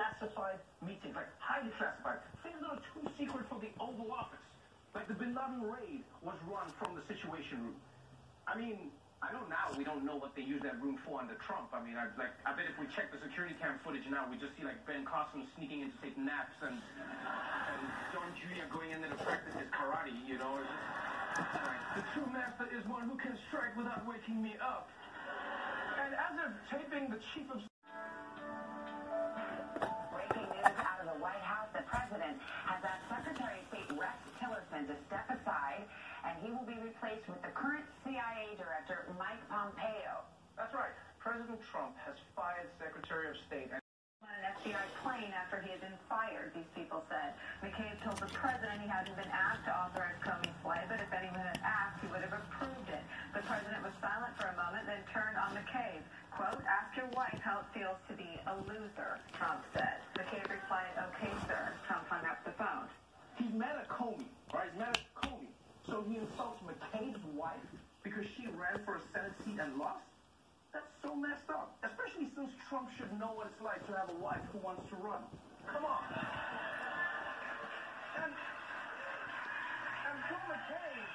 classified meetings, like highly classified, things that are too secret for the Oval Office. Like the Bin Laden raid was run from the Situation Room. I mean, I don't know now we don't know what they used that room for under Trump. I mean, I like I bet if we check the security cam footage now, we just see like Ben Carson sneaking in to take naps and and Don Jr. going in there to practice his karate. You know, just- right. the true master is one who can strike without waking me up. And as of taping, the chief of President has asked Secretary of State Rex Tillerson to step aside, and he will be replaced with the current CIA director, Mike Pompeo. That's right. President Trump has fired Secretary of State. On an FBI plane after he had been fired, these people said. McCabe told the president he hadn't been asked to authorize Comey's flight, but if anyone had asked, he would have approved it. The president was silent for a moment, then turned on McCabe. Quote, ask your wife how it feels to be a loser, Trump said. McCabe replied, okay, sir. Trump hung up the phone. He's mad at Comey, right? He's mad at Comey. So he insults McCabe's wife because she ran for a Senate seat and lost? That's so messed up. Especially since Trump should know what it's like to have a wife who wants to run. Come on. And, and Phil McCabe,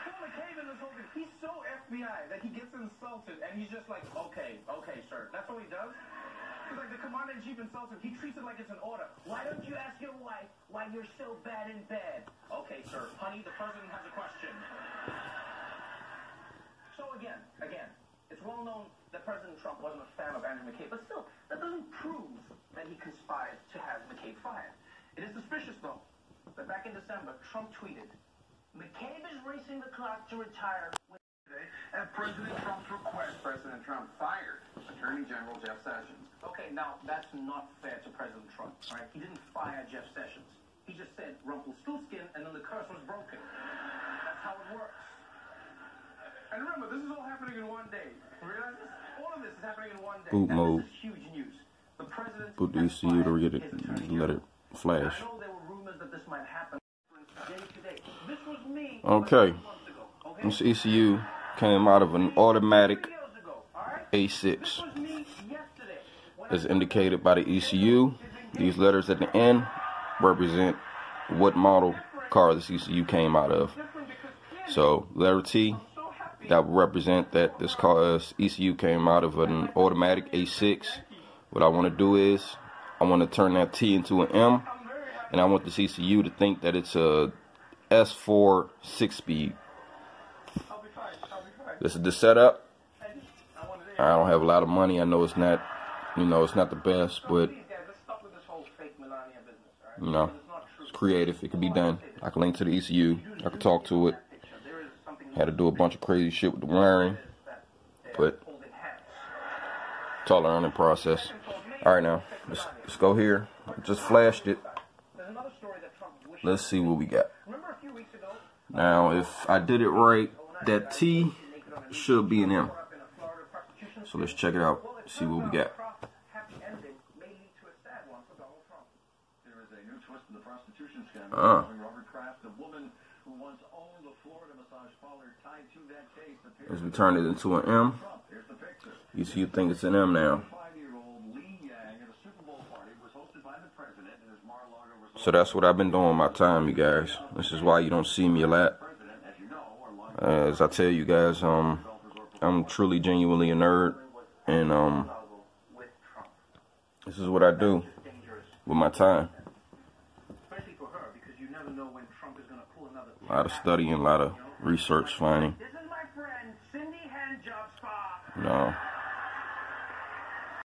Phil McCabe in this whole thing, he's so FBI that he gets insulted and he's just like, okay, okay, sir. That's all he does? Like the commander in chief insults him. He treats it like it's an order. Why don't you ask your wife why you're so bad in bed? Okay, sir. Honey, the president has a question. So again, again, it's well known that President Trump wasn't a fan of Andrew McCabe, but still, that doesn't prove that he conspired to have McCabe fired. It is suspicious, though, that back in December, Trump tweeted, McCabe is racing the clock to retire At President Trump's request, President Trump fired Attorney General Jeff Sessions. Okay, now that's not fair to President Trump, right? He didn't fire Jeff Sessions. He just said Rumpelstiltskin, and then the curse was broken. That's how it works. And remember, this is all happening in one day. Realize this? All of this is happening in one day. Boot Now, mode. This is huge news. The president Boot the ECU to get it, his attorney let it flash. I know there were rumors that this might happen day to day. This was me Okay. like months ago, okay? This ECU came out of an automatic Three years ago, all right? A6. This was me yesterday. When I as indicated by the ECU. These letters at the end represent what model car this ECU came out of. So letter T, that would represent that this car this ECU came out of an automatic A6. What I want to do is I want to turn that T into an M, and I want this ECU to think that it's a S4 six speed. I'll be fine. I'll be fine. This is the setup. I don't have a lot of money. I know it's not, you know, it's not the best, but Please, guys, let's stop with this whole fake Melania business, all right? you know, It's not true. it's creative. It can be done. I can link to the ECU. I can talk to it. Picture. There is something Had to do a bunch of crazy shit with the wiring, but it's all a learning process. All right, now let's, let's go here. Just flashed it. There's another story that Trump wished. Let's see what we got. Remember a few weeks ago? Now, if I did it right, that T should be an M. Up in a Florida prostitution So let's check it out. See what we got. Trump's happy ending may lead to a sad one for Donald Trump. There twist in the prostitution scandal Uh. Robert Kraft, a woman who once owned a Florida massage parlor tied to that case. As we turn it into an M, the picture. ECU think it's an M now. Five-year-old Lee Yang at a Super Bowl party was hosted by the president in his Mar-a-Lago resort. So that's what I've been doing my time, you guys. This is why you don't see me a lot. as you know, are lying As I tell you guys, um, I'm truly, genuinely a nerd, and um, this is what I do with my time. Especially for her, because you never know when Trump is going to pull another. A lot of studying, a lot of research, finding. This